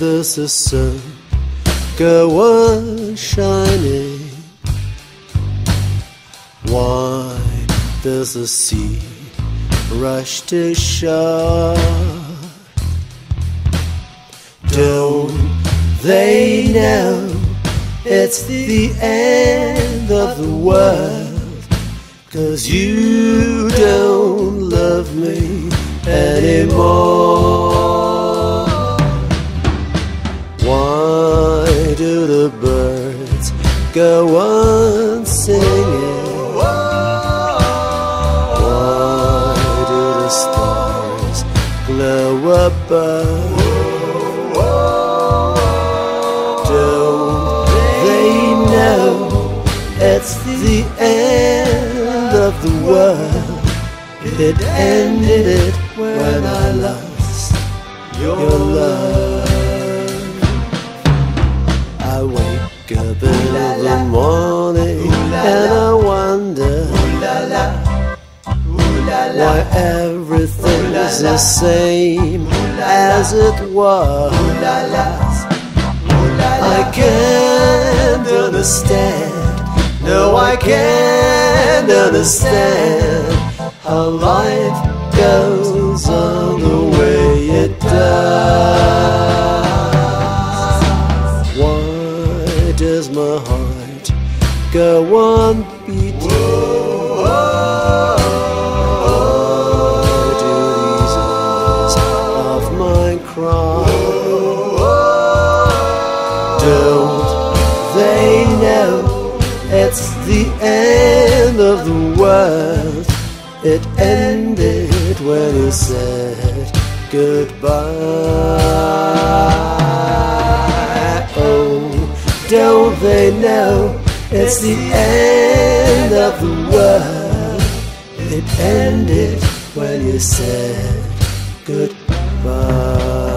does the sun go on shining? Why does the sea rush to shore? Don't they know it's the end of the world? Cause you don't love me anymore. Why do the birds go on singing? Why do the stars glow above? Don't they know it's the end of the world? It ended when I lost your love. Wake up in the morning and I wonder why everything is the same as it was. I can't understand. No, I can't understand how life goes on does my heart go on beating? Of mine cry? Don't they know it's the end of the world? It ended when you said goodbye. Know it's the end of the world? It ended when you said goodbye.